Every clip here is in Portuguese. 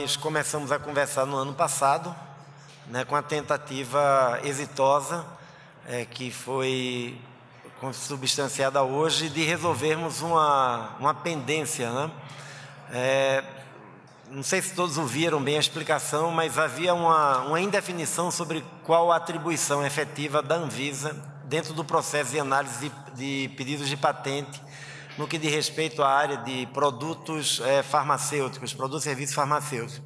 nós começamos a conversar no ano passado, né, com a tentativa exitosa, é, que foi consubstanciada hoje, de resolvermos uma, uma pendência. Né? É, não sei se todos ouviram bem a explicação, mas havia uma, uma indefinição sobre qual a atribuição efetiva da Anvisa dentro do processo de análise de, de pedidos de patente no que diz respeito à área de produtos é, farmacêuticos, produtos e serviços farmacêuticos.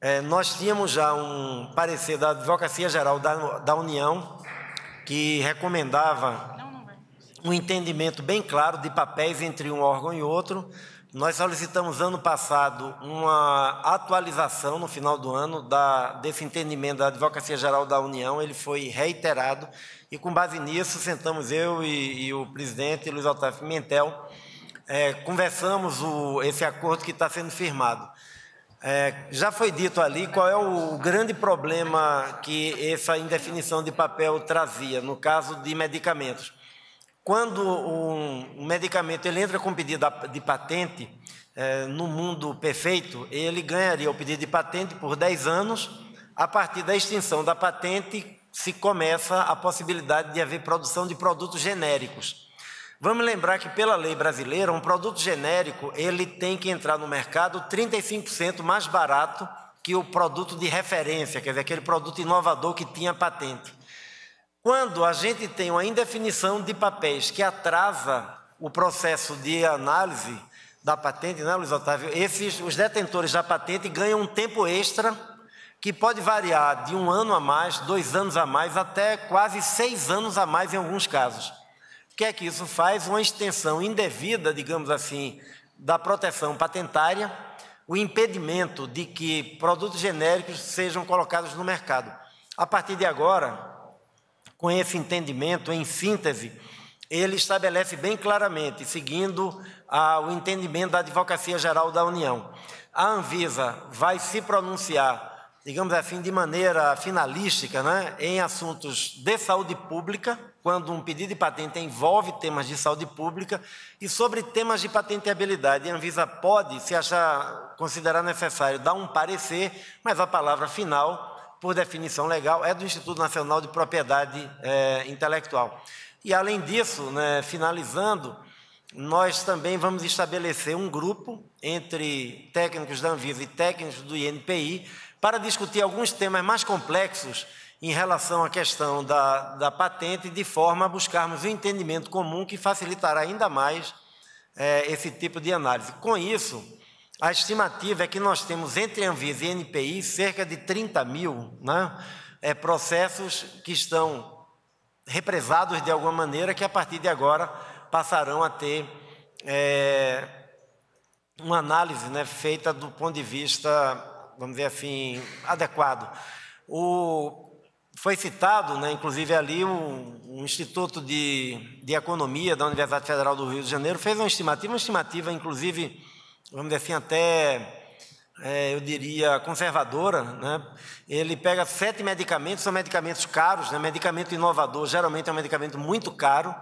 É, nós tínhamos já um parecer da Advocacia Geral da, da União que recomendava um entendimento bem claro de papéis entre um órgão e outro. Nós solicitamos ano passado uma atualização no final do ano da, desse entendimento da Advocacia Geral da União, ele foi reiterado e com base nisso, sentamos eu e, e o presidente Luiz Otávio Pimentel, é, conversamos o, esse acordo que está sendo firmado. É, já foi dito ali qual é o grande problema que essa indefinição de papel trazia, no caso de medicamentos. Quando um, medicamento ele entra com pedido de patente, é, no mundo perfeito, ele ganharia o pedido de patente por 10 anos, a partir da extinção da patente, se começa a possibilidade de haver produção de produtos genéricos. Vamos lembrar que pela lei brasileira, um produto genérico, ele tem que entrar no mercado 35% mais barato que o produto de referência, quer dizer, aquele produto inovador que tinha patente. Quando a gente tem uma indefinição de papéis que atrasa o processo de análise da patente, né, Luiz Otávio? Esses, os detentores da patente ganham um tempo extra que pode variar de um ano a mais, dois anos a mais, até quase seis anos a mais em alguns casos. O que é que isso faz? Uma extensão indevida, digamos assim, da proteção patentária, o impedimento de que produtos genéricos sejam colocados no mercado. A partir de agora, com esse entendimento, em síntese, ele estabelece bem claramente, seguindo ah, o entendimento da Advocacia Geral da União. A Anvisa vai se pronunciar digamos assim, de maneira finalística, né, em assuntos de saúde pública, quando um pedido de patente envolve temas de saúde pública, e sobre temas de patenteabilidade. A Anvisa pode, se achar, considerar necessário, dar um parecer, mas a palavra final, por definição legal, é do Instituto Nacional de Propriedade é, Intelectual. E, além disso, né, finalizando, nós também vamos estabelecer um grupo entre técnicos da Anvisa e técnicos do INPI para discutir alguns temas mais complexos em relação à questão da, da patente, de forma a buscarmos um entendimento comum que facilitará ainda mais é, esse tipo de análise. Com isso, a estimativa é que nós temos entre Anvisa e NPI cerca de 30 mil né, é, processos que estão represados de alguma maneira, que a partir de agora passarão a ter é, uma análise né, feita do ponto de vista vamos dizer assim, adequado. O, foi citado, né, inclusive ali, o, Instituto de, de Economia da Universidade Federal do Rio de Janeiro fez uma estimativa, uma estimativa, inclusive, vamos dizer assim, até, é, eu diria, conservadora. Né? Ele pega sete medicamentos, são medicamentos caros, né? medicamento inovador geralmente é um medicamento muito caro,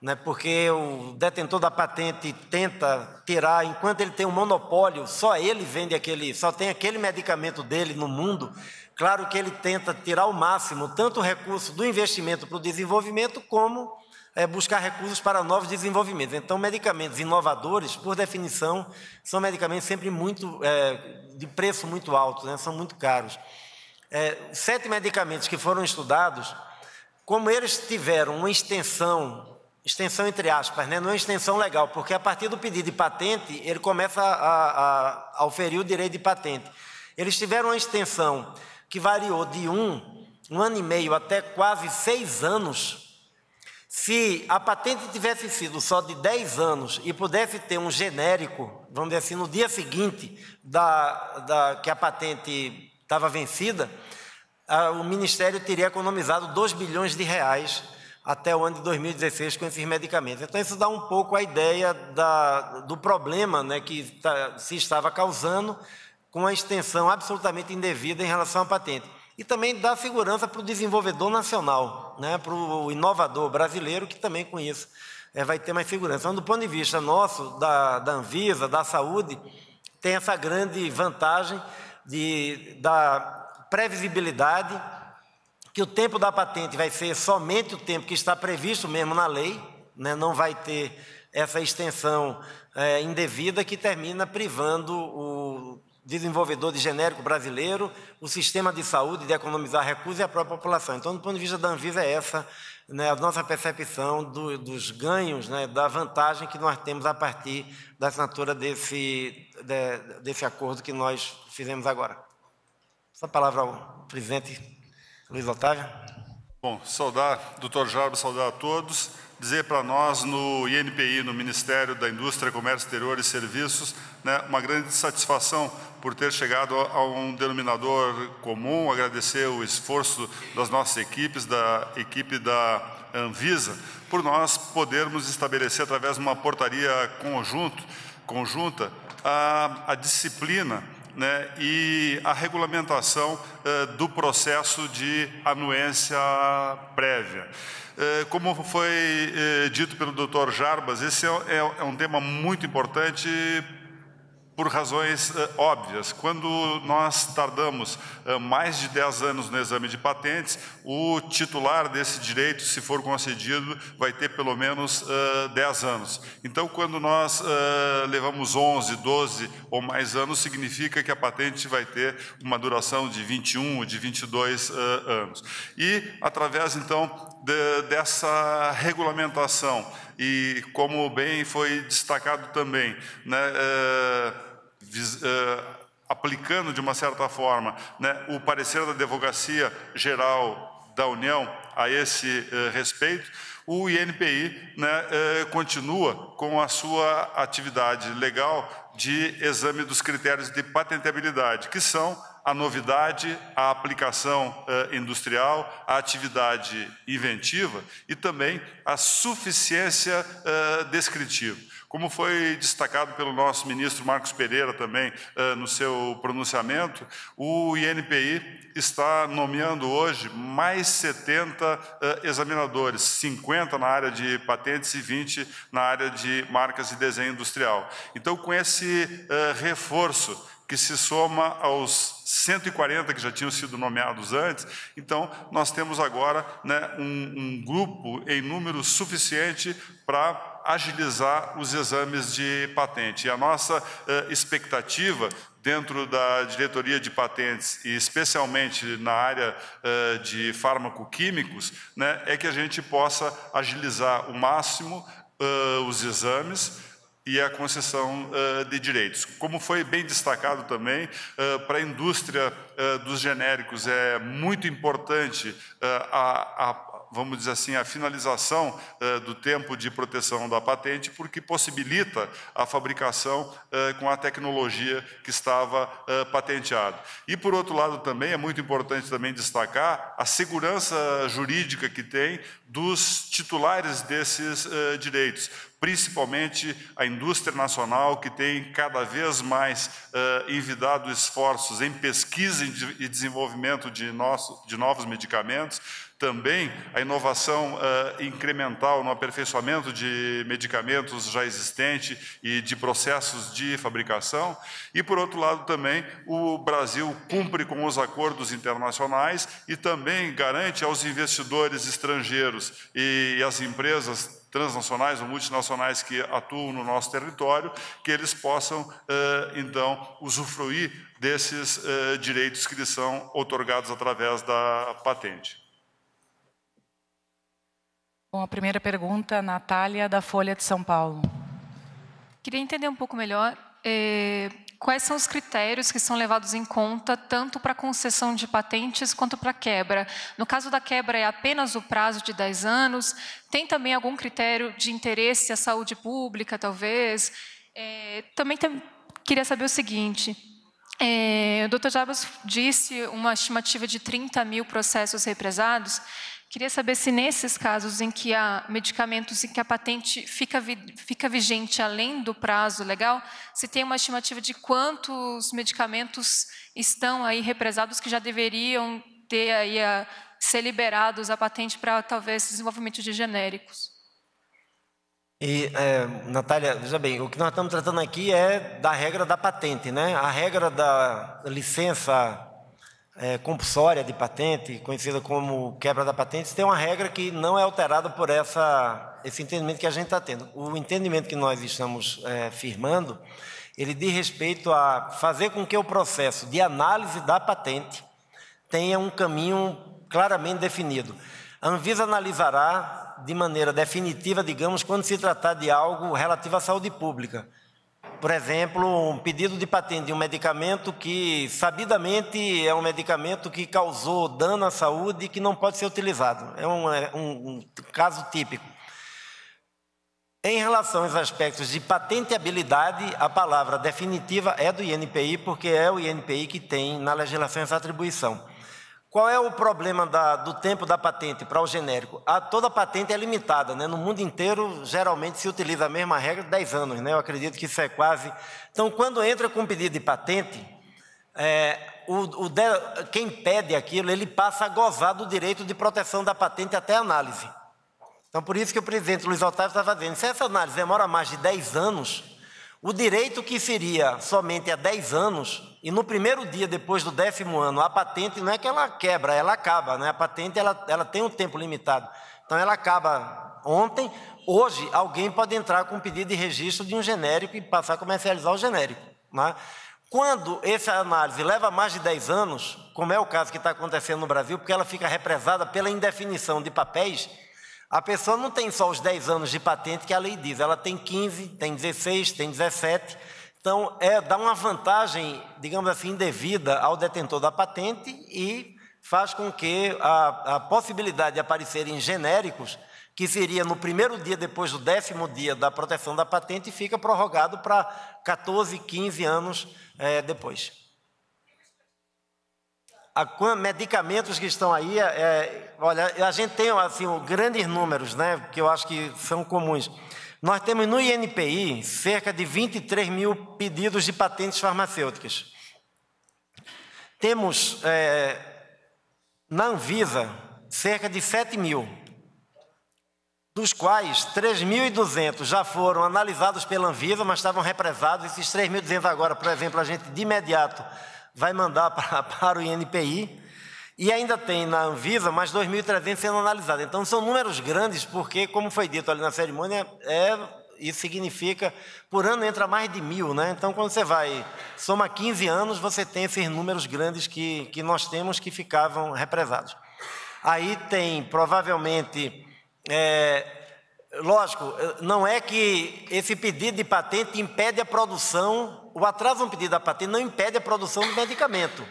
né, porque o detentor da patente tenta tirar, enquanto ele tem um monopólio, só ele vende aquele, só tem aquele medicamento dele no mundo. Claro que ele tenta tirar o máximo, tanto o recurso do investimento para o desenvolvimento, como é, buscar recursos para novos desenvolvimentos. Então, medicamentos inovadores, por definição, são medicamentos sempre muito é, de preço muito alto, né, são muito caros. É, sete medicamentos que foram estudados, como eles tiveram uma extensão extensão entre aspas, né? não é extensão legal, porque a partir do pedido de patente, ele começa a, a, a oferir o direito de patente. Eles tiveram uma extensão que variou de um, um ano e meio até quase seis anos. Se a patente tivesse sido só de 10 anos e pudesse ter um genérico, vamos dizer assim, no dia seguinte da, da que a patente estava vencida, a, o Ministério teria economizado 2 bilhões de reais até o ano de 2016 com esses medicamentos. Então, isso dá um pouco a ideia da, do problema né, que tá, se estava causando com a extensão absolutamente indevida em relação à patente. E também dá segurança para o desenvolvedor nacional, né, para o inovador brasileiro, que também com isso é, vai ter mais segurança. Então, do ponto de vista nosso, da, da Anvisa, da saúde, tem essa grande vantagem de, da previsibilidade, que o tempo da patente vai ser somente o tempo que está previsto mesmo na lei, né? não vai ter essa extensão é, indevida que termina privando o desenvolvedor de genérico brasileiro, o sistema de saúde de economizar recursos e a própria população. Então, do ponto de vista da Anvisa, é essa né, a nossa percepção do, dos ganhos, né, da vantagem que nós temos a partir da assinatura desse, de, desse acordo que nós fizemos agora. Essa palavra ao presidente Luiz Otávio. Bom, saudar, doutor Jarbo, saudar a todos dizer para nós no INPI, no Ministério da Indústria, Comércio Exterior e Serviços, né, uma grande satisfação por ter chegado a um denominador comum, agradecer o esforço das nossas equipes, da equipe da Anvisa, por nós podermos estabelecer através de uma portaria conjunto, conjunta a, a disciplina né, e a regulamentação eh, do processo de anuência prévia. Eh, como foi eh, dito pelo Dr. Jarbas, esse é, é, é um tema muito importante por razões uh, óbvias. Quando nós tardamos uh, mais de 10 anos no exame de patentes, o titular desse direito, se for concedido, vai ter pelo menos uh, 10 anos. Então, quando nós levamos 11, 12 ou mais anos, significa que a patente vai ter uma duração de 21 ou de 22 anos. E, através, então, de, dessa regulamentação, e como bem foi destacado também, né, é, é, aplicando de uma certa forma né, o parecer da Advocacia Geral da União a esse é, respeito, o INPI né, continua com a sua atividade legal de exame dos critérios de patentabilidade, que são a novidade, a aplicação uh, industrial, a atividade inventiva e também a suficiência uh, descritiva. Como foi destacado pelo nosso ministro Marcos Pereira também uh, no seu pronunciamento, o INPI está nomeando hoje mais 70 examinadores, 50 na área de patentes e 20 na área de marcas e desenho industrial. Então, com esse reforço que se soma aos 140 que já tinham sido nomeados antes. Então, nós temos agora né, um, um grupo em número suficiente para agilizar os exames de patente. E a nossa eh, expectativa dentro da diretoria de patentes e especialmente na área uh, de fármaco-químicos, né, é que a gente possa agilizar o máximo uh, os exames, e a concessão uh, de direitos. Como foi bem destacado também, para a indústria dos genéricos é muito importante a, a vamos dizer assim, a finalização uh, do tempo de proteção da patente, porque possibilita a fabricação uh, com a tecnologia que estava uh, patenteada. E, por outro lado, também é muito importante também destacar a segurança jurídica que tem dos titulares desses direitos, principalmente a indústria nacional, que tem cada vez mais envidado esforços em pesquisa e desenvolvimento de, nosso, de novos medicamentos, também a inovação uh, incremental no aperfeiçoamento de medicamentos já existentes e de processos de fabricação. E, por outro lado, também o Brasil cumpre com os acordos internacionais e também garante aos investidores estrangeiros e às empresas transnacionais ou multinacionais que atuam no nosso território, que eles possam, uh, então, usufruir desses uh, direitos que lhes são otorgados através da patente. Bom, a primeira pergunta, Natália, da Folha de São Paulo. Queria entender um pouco melhor eh, quais são os critérios que são levados em conta tanto para concessão de patentes quanto para quebra. No caso da quebra, é apenas o prazo de 10 anos? Tem também algum critério de interesse à saúde pública, talvez? Eh, também tem, queria saber o seguinte. Eh, o Dr. Jabas disse uma estimativa de 30 mil processos represados. Queria saber se nesses casos em que há medicamentos em que a patente fica, fica vigente além do prazo legal, se tem uma estimativa de quantos medicamentos estão aí represados que já deveriam ter aí a, ser liberados a patente para talvez desenvolvimento de genéricos. E, é, Natália, veja bem, o que nós estamos tratando aqui é da regra da patente, né? A regra da licença é, compulsória de patente, conhecida como quebra da patente, tem uma regra que não é alterada por essa, esse entendimento que a gente está tendo. O entendimento que nós estamos é, firmando, ele diz respeito a fazer com que o processo de análise da patente tenha um caminho claramente definido. A Anvisa analisará de maneira definitiva, digamos, quando se tratar de algo relativo à saúde pública. Por exemplo, um pedido de patente de um medicamento que, sabidamente, é um medicamento que causou dano à saúde e que não pode ser utilizado. É um, é um, caso típico. Em relação aos aspectos de patenteabilidade, a palavra definitiva é do INPI, porque é o INPI que tem na legislação essa atribuição. Qual é o problema da, do tempo da patente para o genérico? A, toda patente é limitada, né? no mundo inteiro geralmente se utiliza a mesma regra, 10 anos, né? eu acredito que isso é quase. Então, quando entra com um pedido de patente, é, o, o de, quem pede aquilo, ele passa a gozar do direito de proteção da patente até análise. Então, por isso que o presidente Luiz Otávio está fazendo. Se essa análise demora mais de 10 anos, o direito que seria somente há 10 anos, e no primeiro dia depois do décimo ano, a patente não é que ela quebra, ela acaba, né? A patente ela, ela tem um tempo limitado. Então ela acaba ontem, hoje alguém pode entrar com um pedido de registro de um genérico e passar a comercializar o genérico. Né? Quando essa análise leva mais de 10 anos, como é o caso que está acontecendo no Brasil, porque ela fica represada pela indefinição de papéis, a pessoa não tem só os 10 anos de patente que a lei diz, ela tem 15, tem 16, tem 17. Então, é, dá uma vantagem, digamos assim, indevida ao detentor da patente e faz com que a, a possibilidade de aparecerem genéricos, que seria no primeiro dia depois do décimo dia da proteção da patente, fica prorrogado para 14, 15 anos é, depois a, medicamentos que estão aí, é, é, olha, a gente tem assim, grandes números, né, que eu acho que são comuns. Nós temos no INPI cerca de 23 mil pedidos de patentes farmacêuticas. Temos é, na Anvisa cerca de 7 mil, dos quais 3.200 já foram analisados pela Anvisa, mas estavam represados. Esses 3.200 agora, por exemplo, a gente de imediato vai mandar para, para o INPI, e ainda tem na Anvisa mais 2.300 sendo analisados. Então, são números grandes, porque, como foi dito ali na cerimônia, é, isso significa, por ano entra mais de mil, né? Então, quando você vai, soma 15 anos, você tem esses números grandes que, que nós temos que ficavam represados. Aí tem, provavelmente, é, lógico, não é que esse pedido de patente impede a produção o atraso no pedido da patente não impede a produção do medicamento.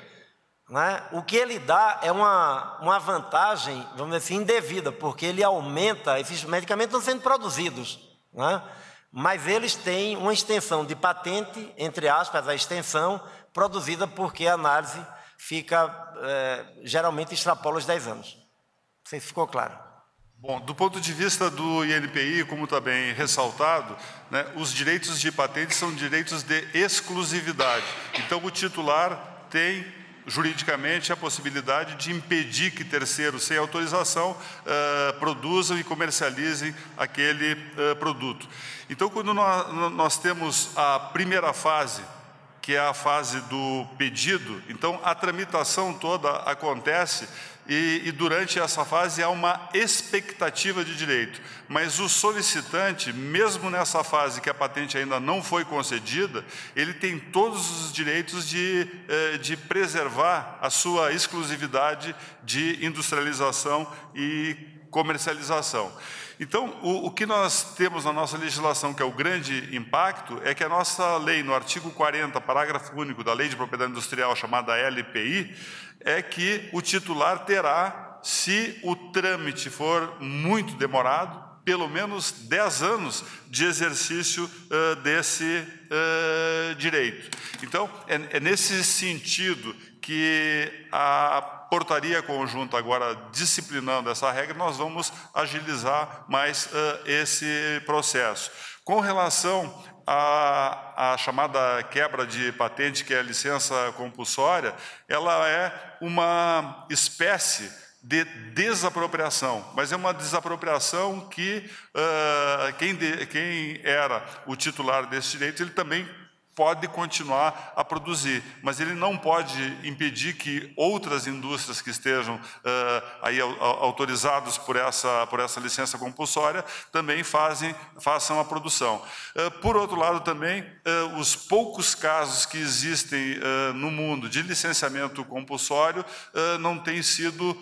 Né? O que ele dá é uma, uma vantagem, vamos dizer assim, indevida, porque ele aumenta, esses medicamentos estão sendo produzidos, né? mas eles têm uma extensão de patente, entre aspas, a extensão, produzida porque a análise fica, é, geralmente extrapola os 10 anos. Não sei se ficou claro. Bom, do ponto de vista do INPI, como está bem ressaltado, né, os direitos de patente são direitos de exclusividade. Então, o titular tem juridicamente a possibilidade de impedir que terceiros sem autorização uh, produzam e comercializem aquele uh, produto. Então, quando nós, nós temos a primeira fase, que é a fase do pedido, então a tramitação toda acontece e, e, durante essa fase há uma expectativa de direito. Mas o solicitante, mesmo nessa fase que a patente ainda não foi concedida, ele tem todos os direitos de, eh, de preservar a sua exclusividade de industrialização e comercialização. Então, o, o, que nós temos na nossa legislação, que é o grande impacto, é que a nossa lei, no artigo 40, parágrafo único da Lei de Propriedade Industrial, chamada LPI, é que o titular terá, se o trâmite for muito demorado, pelo menos 10 anos de exercício uh, desse uh, direito. Então, é, é nesse sentido que a portaria conjunta agora disciplinando essa regra, nós vamos agilizar mais uh, esse processo. Com relação a, a, chamada quebra de patente, que é a licença compulsória, ela é uma espécie de desapropriação, mas é uma desapropriação que uh, quem, de, quem era o titular desse direito, ele também pode continuar a produzir, mas ele não pode impedir que outras indústrias que estejam uh, aí autorizados por essa por essa licença compulsória também fazem façam a produção. Uh, por outro lado também uh, os poucos casos que existem no mundo de licenciamento compulsório não têm sido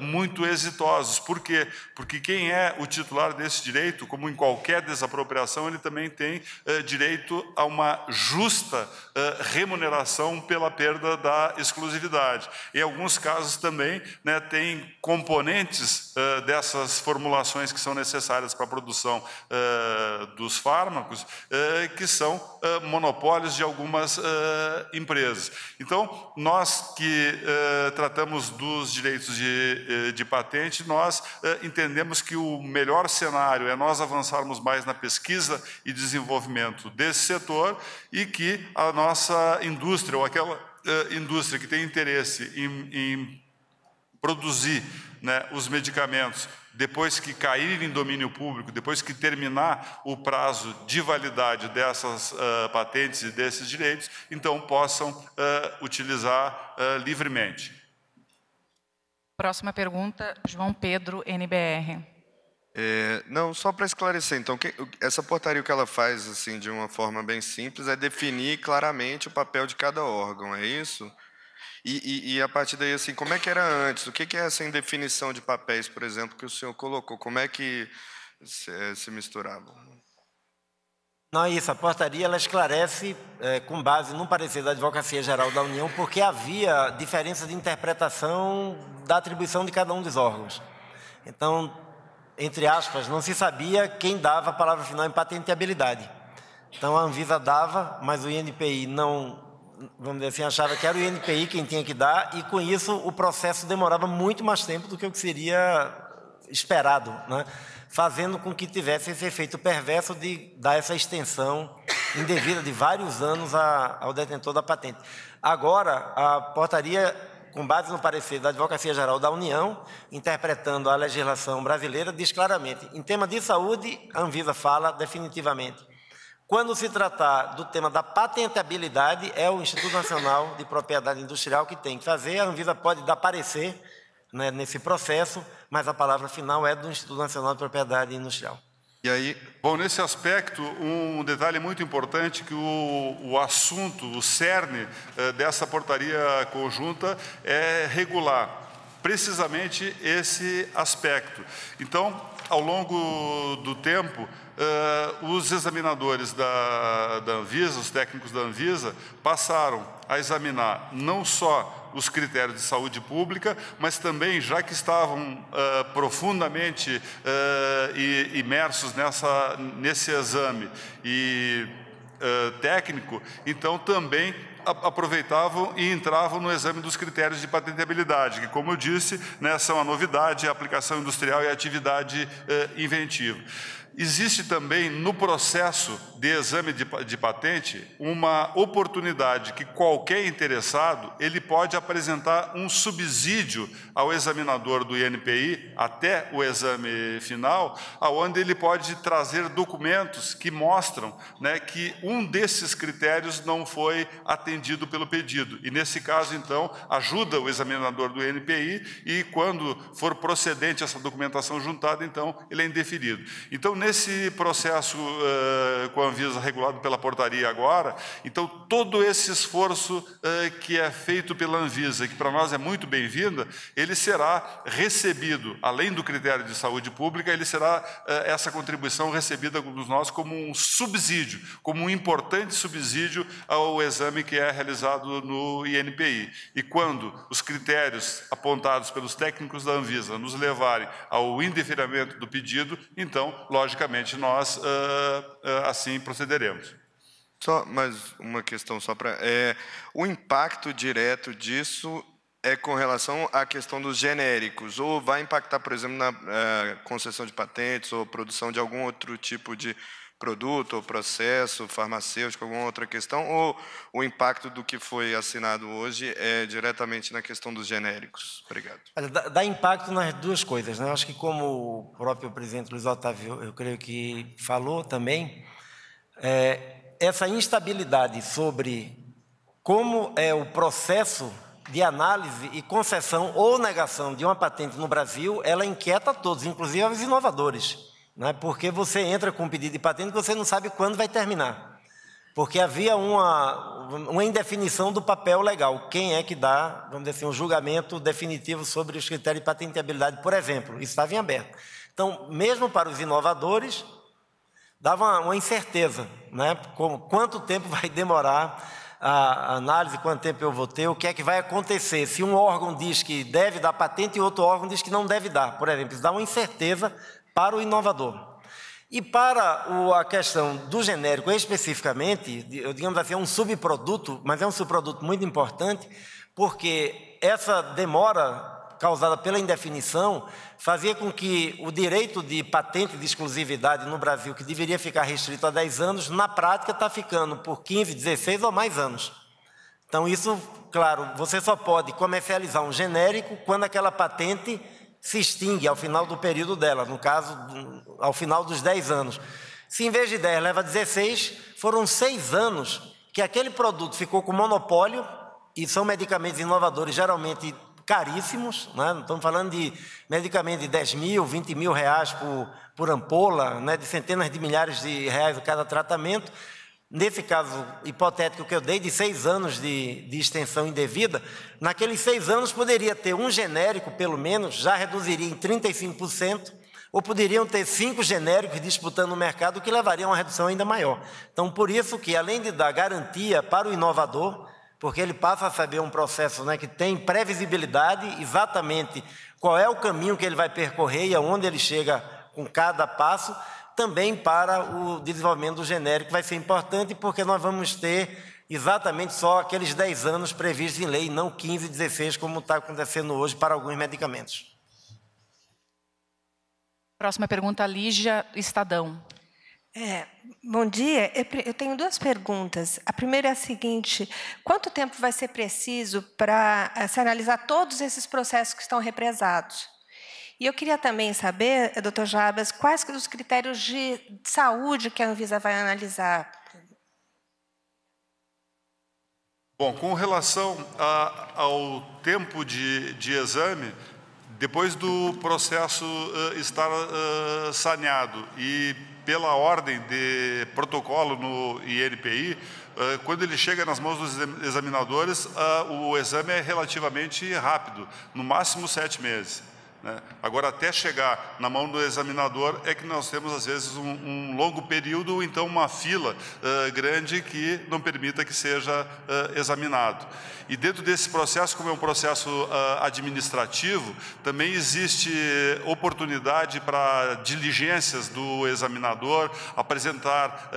muito exitosos. Por quê? Porque quem é o titular desse direito, como em qualquer desapropriação, ele também tem direito a uma justa uh, remuneração pela perda da exclusividade. Em alguns casos também né, tem componentes uh, dessas formulações que são necessárias para a produção uh, dos fármacos que são monopólios de algumas empresas. Então, nós que tratamos dos direitos de, de patente, nós entendemos que o melhor cenário é nós avançarmos mais na pesquisa e desenvolvimento desse setor e que a nossa indústria, ou aquela indústria que tem interesse em, em produzir né, os medicamentos depois que caírem em domínio público, depois que terminar o prazo de validade dessas uh, patentes e desses direitos, então possam uh, utilizar uh, livremente. Próxima pergunta, João Pedro, NBR. É, não, só para esclarecer, então, que, essa portaria o que ela faz, assim, de uma forma bem simples, é definir claramente o papel de cada órgão, é isso? E, e, e a partir daí, assim, como é que era antes? O que, que é essa indefinição de papéis, por exemplo, que o senhor colocou? Como é que se, eh, se misturava? Não, isso, a portaria ela esclarece é, com base no parecer da Advocacia Geral da União, porque havia diferença de interpretação da atribuição de cada um dos órgãos. Então, entre aspas, não se sabia quem dava a palavra final em patenteabilidade. Então a Anvisa dava, mas o INPI não, vamos dizer assim, achava que era o INPI quem tinha que dar, e com isso o processo demorava muito mais tempo do que o que seria esperado, né? fazendo com que tivesse esse efeito perverso de dar essa extensão indevida de vários anos ao detentor da patente. Agora, a portaria com base no parecer da Advocacia Geral da União, interpretando a legislação brasileira, diz claramente: em tema de saúde, a Anvisa fala definitivamente. Quando se tratar do tema da patentabilidade, é o Instituto Nacional de Propriedade Industrial que tem que fazer. A Anvisa pode dar parecer né, nesse processo, mas a palavra final é do Instituto Nacional de Propriedade Industrial. E aí, bom, nesse aspecto, um detalhe muito importante que o, o assunto, o cerne eh, dessa portaria conjunta é regular precisamente esse aspecto. Então, ao longo do tempo, Uh, os examinadores da, da Anvisa, os técnicos da Anvisa, passaram a examinar não só os critérios de saúde pública, mas também, já que estavam uh, profundamente uh, imersos nessa, nesse exame e técnico, então também aproveitavam e entravam no exame dos critérios de patentabilidade, que, como eu disse, né, são a novidade, a aplicação industrial e a atividade inventiva. Existe também no processo de exame de, de, patente uma oportunidade que qualquer interessado ele pode apresentar um subsídio ao examinador do INPI até o exame final, aonde ele pode trazer documentos que mostram né, que um desses critérios não foi atendido pelo pedido. E nesse caso, então, ajuda o examinador do INPI e quando for procedente essa documentação juntada, então ele é indeferido. Então, nesse processo uh, com a Anvisa regulado pela portaria agora, então todo esse esforço uh, que é feito pela Anvisa, que para nós é muito bem-vinda, ele será recebido, além do critério de saúde pública, ele será uh, essa contribuição recebida por nós como um subsídio, como um importante subsídio ao exame que é realizado no INPI. E quando os critérios apontados pelos técnicos da Anvisa nos levarem ao indeferimento do pedido, então, logicamente, nós uh, uh, assim procederemos. Só mais uma questão só para é, o impacto direto disso é com relação à questão dos genéricos ou vai impactar, por exemplo, na uh, concessão de patentes ou produção de algum outro tipo de produto ou processo farmacêutico, alguma outra questão, ou o impacto do que foi assinado hoje é diretamente na questão dos genéricos? Obrigado. Dá, dá, impacto nas duas coisas. Né? Eu acho que, como o próprio presidente Luiz Otávio, eu creio que falou também, é, essa instabilidade sobre como é o processo de análise e concessão ou negação de uma patente no Brasil, ela inquieta todos, inclusive os inovadores né? porque você entra com um pedido de patente que você não sabe quando vai terminar. Porque havia uma, uma indefinição do papel legal. Quem é que dá, vamos dizer assim, um julgamento definitivo sobre os critérios de patenteabilidade, por exemplo? Isso estava em aberto. Então, mesmo para os inovadores, dava uma incerteza, né? Como, quanto tempo vai demorar a análise, quanto tempo eu vou ter, o que é que vai acontecer. Se um órgão diz que deve dar patente e outro órgão diz que não deve dar, por exemplo, isso dá uma incerteza para o inovador. E para o, a questão do genérico especificamente, digamos assim, é um subproduto, mas é um subproduto muito importante, porque essa demora causada pela indefinição fazia com que o direito de patente de exclusividade no Brasil, que deveria ficar restrito a 10 anos, na prática está ficando por 15, 16 ou mais anos. Então, isso, claro, você só pode comercializar um genérico quando aquela patente se extingue ao final do período dela, no caso, ao final dos 10 anos. Se em vez de 10 leva 16, foram seis anos que aquele produto ficou com monopólio, e são medicamentos inovadores geralmente caríssimos, né? estamos falando de medicamentos de 10 mil, 20 mil reais por, por ampola, né? de centenas de milhares de reais cada tratamento, Nesse caso hipotético que eu dei, de seis anos de, de extensão indevida, naqueles seis anos poderia ter um genérico, pelo menos, já reduziria em 35%, ou poderiam ter cinco genéricos disputando o mercado, que levaria a uma redução ainda maior. Então, por isso que, além de dar garantia para o inovador, porque ele passa a saber um processo né, que tem previsibilidade, exatamente qual é o caminho que ele vai percorrer e aonde ele chega com cada passo, também para o desenvolvimento do genérico vai ser importante, porque nós vamos ter exatamente só aqueles 10 anos previstos em lei, não 15, 16, como está acontecendo hoje para alguns medicamentos. Próxima pergunta, Lígia Estadão. É, bom dia. Eu tenho duas perguntas. A primeira é a seguinte: quanto tempo vai ser preciso para se analisar todos esses processos que estão represados? E eu queria também saber, eh, doutor Jabas, quais os critérios de saúde que a Anvisa vai analisar? Bom, com relação a, ao tempo de, de, exame, depois do processo uh, estar uh, saneado e pela ordem de protocolo no INPI, uh, quando ele chega nas mãos dos examinadores, o exame é relativamente rápido, no máximo sete meses. Né? Agora, até chegar na mão do examinador, é que nós temos, às vezes, um, um longo período, ou então uma fila uh, grande que não permita que seja uh, examinado. E dentro desse processo, como é um processo uh, administrativo, também existe oportunidade para diligências do examinador, apresentar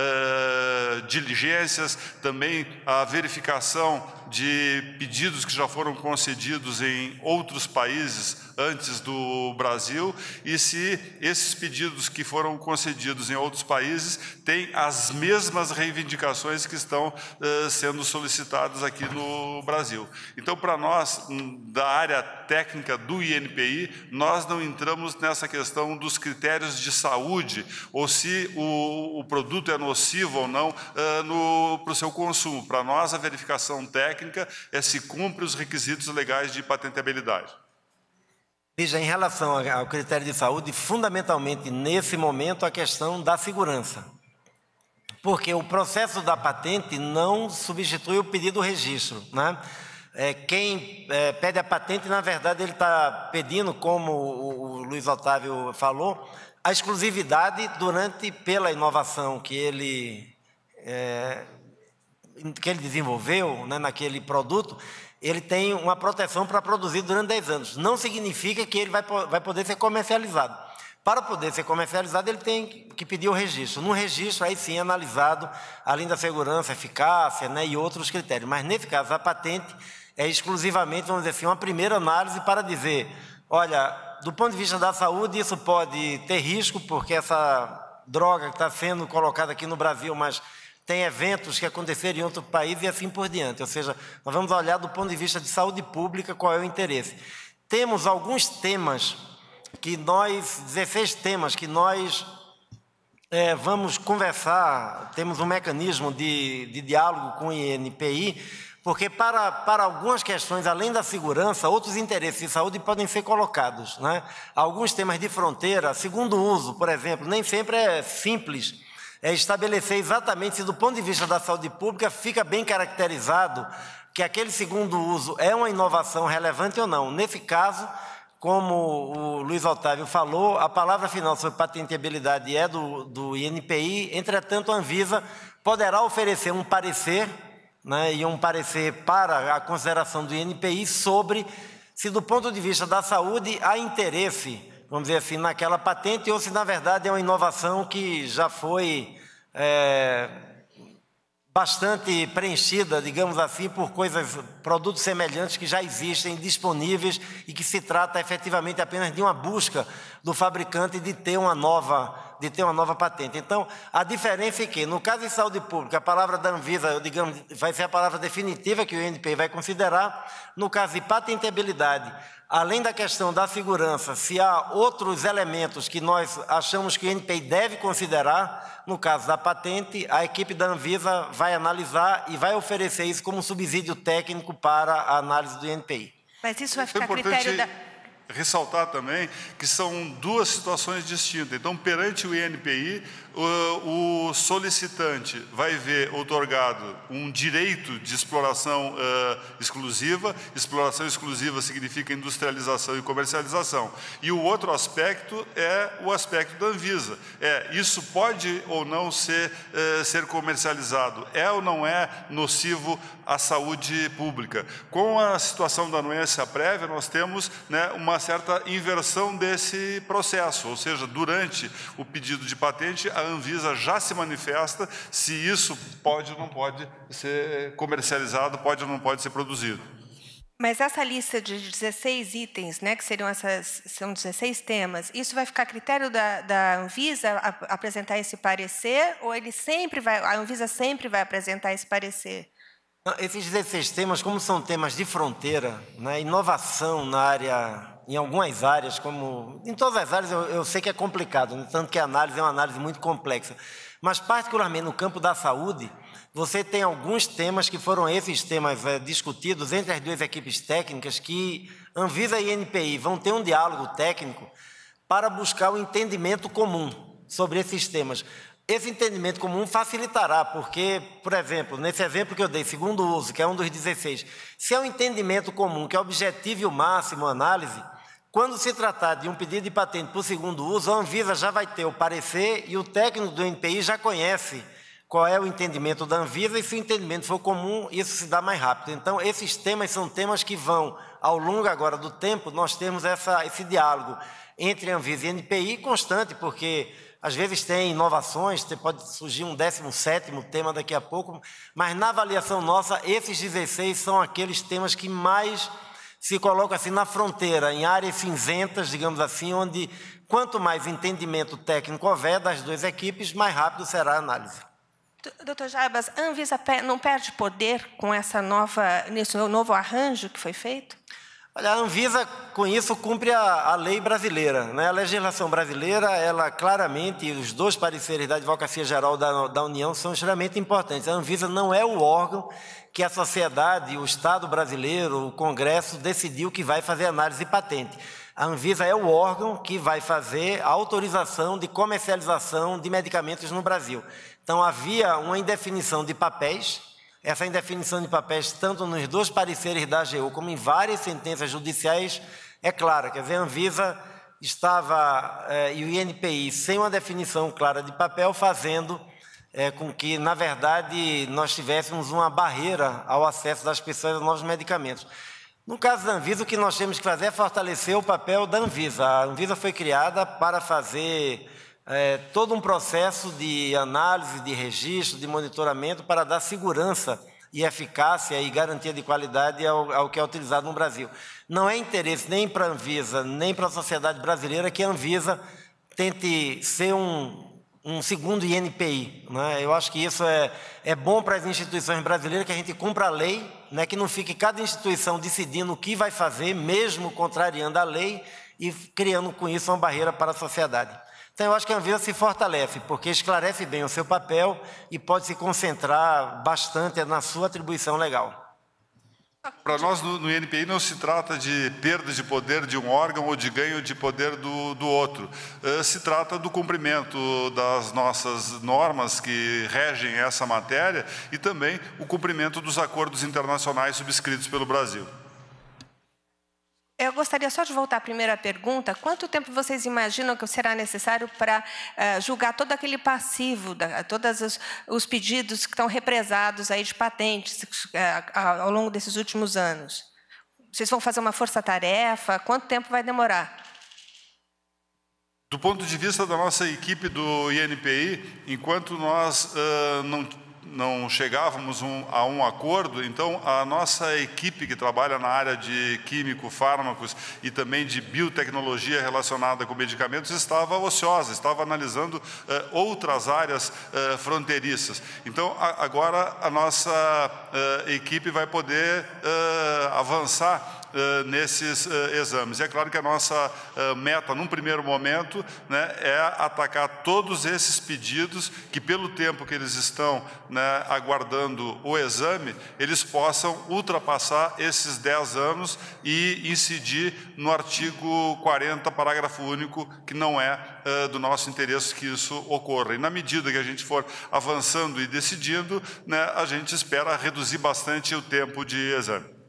diligências, também a verificação de pedidos que já foram concedidos em outros países antes do Brasil e se esses pedidos que foram concedidos em outros países têm as mesmas reivindicações que estão uh, sendo solicitadas aqui no Brasil. Então, para nós, hum, da área técnica do INPI, nós não entramos nessa questão dos critérios de saúde ou se o, o produto é nocivo ou não uh, para o seu consumo. Para nós, a verificação técnica é se cumpre os requisitos legais de patenteabilidade. Veja, em relação ao critério de saúde, fundamentalmente nesse momento a questão da segurança. Porque o processo da patente não substitui o pedido do registro. Né? É, quem é, pede a patente, na verdade, ele está pedindo, como o, o Luiz Otávio falou, a exclusividade durante, pela inovação que ele, é, que ele desenvolveu né, naquele produto, ele tem uma proteção para produzir durante 10 anos. Não significa que ele vai, vai poder ser comercializado. Para poder ser comercializado, ele tem que pedir o registro. No registro, aí sim, é analisado, além da segurança, eficácia né, e outros critérios. Mas, nesse caso, a patente é exclusivamente, vamos dizer assim, uma primeira análise para dizer, olha, do ponto de vista da saúde, isso pode ter risco, porque essa droga que está sendo colocada aqui no Brasil, mas tem eventos que aconteceram em outro país e assim por diante. Ou seja, nós vamos olhar do ponto de vista de saúde pública qual é o interesse. Temos alguns temas que nós, 16 temas que nós é, vamos conversar, temos um mecanismo de, de diálogo com o INPI, porque para, para algumas questões, além da segurança, outros interesses de saúde podem ser colocados. Né? Alguns temas de fronteira, segundo uso, por exemplo, nem sempre é simples é estabelecer exatamente se, do ponto de vista da saúde pública, fica bem caracterizado que aquele segundo uso é uma inovação relevante ou não. Nesse caso, como o Luiz Otávio falou, a palavra final sobre patenteabilidade é do, do INPI, entretanto, a Anvisa poderá oferecer um parecer, né, e um parecer para a consideração do INPI sobre se, do ponto de vista da saúde, há interesse vamos dizer assim, naquela patente, ou se na verdade é uma inovação que já foi é, bastante preenchida, digamos assim, por coisas, produtos semelhantes que já existem disponíveis e que se trata efetivamente apenas de uma busca do fabricante de ter uma nova de ter uma nova patente. Então, a diferença é que, no caso de saúde pública, a palavra da Anvisa, digamos, vai ser a palavra definitiva que o INPI vai considerar. No caso de patentabilidade, além da questão da segurança, se há outros elementos que nós achamos que o INPI deve considerar, no caso da patente, a equipe da Anvisa vai analisar e vai oferecer isso como subsídio técnico para a análise do INPI. Mas isso vai ficar a critério da ressaltar também que são duas situações distintas. Então, perante o INPI, o, solicitante vai ver otorgado um direito de exploração uh, exclusiva. Exploração exclusiva significa industrialização e comercialização. E o outro aspecto é o aspecto da Anvisa. É, isso pode ou não ser, uh, ser comercializado? É ou não é nocivo à saúde pública? Com a situação da anuência prévia, nós temos né, uma certa inversão desse processo, ou seja, durante o pedido de patente, a Anvisa já se manifesta se isso pode ou não pode ser comercializado, pode ou não pode ser produzido. Mas essa lista de 16 itens, né, que seriam essas, são 16 temas, isso vai ficar a critério da, da Anvisa apresentar esse parecer, ou ele sempre vai, a Anvisa sempre vai apresentar esse parecer? Esses 16 temas, como são temas de fronteira, né, inovação na área em algumas áreas, como em todas as áreas eu, eu sei que é complicado, né? tanto que a análise é uma análise muito complexa, mas particularmente no campo da saúde, você tem alguns temas que foram esses temas é, discutidos entre as duas equipes técnicas que Anvisa e NPI vão ter um diálogo técnico para buscar o um entendimento comum sobre esses temas. Esse entendimento comum facilitará, porque, por exemplo, nesse exemplo que eu dei, segundo uso, que é um dos 16, se é um entendimento comum, que é objetivo e o máximo análise, quando se tratar de um pedido de patente por segundo uso, a Anvisa já vai ter o parecer e o técnico do NPI já conhece qual é o entendimento da Anvisa e se o entendimento for comum, isso se dá mais rápido. Então, esses temas são temas que vão, ao longo agora do tempo, nós temos essa, esse diálogo entre Anvisa e NPI constante, porque às vezes tem inovações, pode surgir um 17 tema daqui a pouco, mas na avaliação nossa, esses 16 são aqueles temas que mais se coloca assim na fronteira, em áreas cinzentas, digamos assim, onde quanto mais entendimento técnico houver das duas equipes, mais rápido será a análise. Doutor Jarbas, a Anvisa não perde poder com essa nova, nesse novo arranjo que foi feito? Olha, a Anvisa, com isso, cumpre a, a lei brasileira. Né? A legislação brasileira, ela claramente, os dois pareceres da Advocacia Geral da, da União são extremamente importantes. A Anvisa não é o órgão que a sociedade, o Estado brasileiro, o Congresso decidiu que vai fazer análise patente. A Anvisa é o órgão que vai fazer a autorização de comercialização de medicamentos no Brasil. Então, havia uma indefinição de papéis, essa indefinição de papéis, tanto nos dois pareceres da AGU, como em várias sentenças judiciais, é clara. Quer dizer, a Anvisa estava, eh, e o INPI, sem uma definição clara de papel, fazendo é, com que, na verdade, nós tivéssemos uma barreira ao acesso das pessoas a novos medicamentos. No caso da Anvisa, o que nós temos que fazer é fortalecer o papel da Anvisa. A Anvisa foi criada para fazer é, todo um processo de análise, de registro, de monitoramento para dar segurança e eficácia e garantia de qualidade ao, ao que é utilizado no Brasil. Não é interesse nem para a Anvisa, nem para a sociedade brasileira que a Anvisa tente ser um, um segundo INPI. Né? Eu acho que isso é, é bom para as instituições brasileiras, que a gente cumpra a lei, né? que não fique cada instituição decidindo o que vai fazer, mesmo contrariando a lei, e criando com isso uma barreira para a sociedade. Então, eu acho que a Anvisa se fortalece, porque esclarece bem o seu papel e pode se concentrar bastante na sua atribuição legal. Para nós, no, INPI, não se trata de perda de poder de um órgão ou de ganho de poder do, do outro. Uh, se trata do cumprimento das nossas normas que regem essa matéria e também o cumprimento dos acordos internacionais subscritos pelo Brasil. Eu gostaria só de voltar à primeira pergunta. Quanto tempo vocês imaginam que será necessário para uh, julgar todo aquele passivo, da, todos os, os, pedidos que estão represados aí de patentes uh, ao longo desses últimos anos? Vocês vão fazer uma força-tarefa? Quanto tempo vai demorar? Do ponto de vista da nossa equipe do INPI, enquanto nós uh, não não chegávamos um, a um acordo, então a nossa equipe que trabalha na área de químico, fármacos e também de biotecnologia relacionada com medicamentos estava ociosa, estava analisando uh, outras áreas uh, fronteiriças. Então a, agora a nossa uh, equipe vai poder avançar uh, nesses uh, exames. E é claro que a nossa uh, meta, num primeiro momento, né, é atacar todos esses pedidos que, pelo tempo que eles estão né, aguardando o exame, eles possam ultrapassar esses 10 anos e incidir no artigo 40, parágrafo único, que não é do nosso interesse que isso ocorra. E na medida que a gente for avançando e decidindo, né, a gente espera reduzir bastante o tempo de exame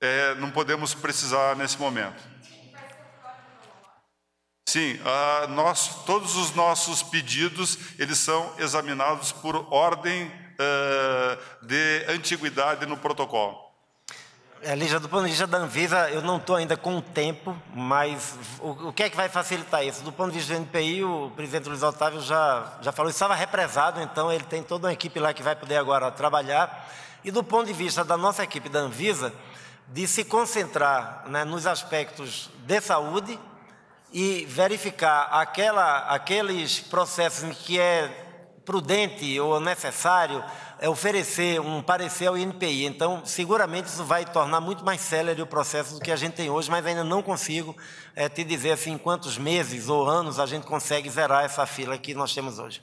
é, não podemos precisar nesse momento. Sim, nós, todos os nossos pedidos eles são examinados por ordem uh, de antiguidade no protocolo. É, Lígia, do ponto de vista da Anvisa, eu não estou ainda com o tempo, mas o, o, que é que vai facilitar isso? Do ponto de vista do NPI, o presidente Luiz Otávio já, já falou, estava represado, então ele tem toda uma equipe lá que vai poder agora trabalhar. E do ponto de vista da nossa equipe da Anvisa, de se concentrar né, nos aspectos de saúde e verificar aquela, aqueles processos em que é prudente ou necessário oferecer um parecer ao INPI. Então, seguramente isso vai tornar muito mais célere o processo do que a gente tem hoje, mas ainda não consigo é, te dizer assim, em quantos meses ou anos a gente consegue zerar essa fila que nós temos hoje.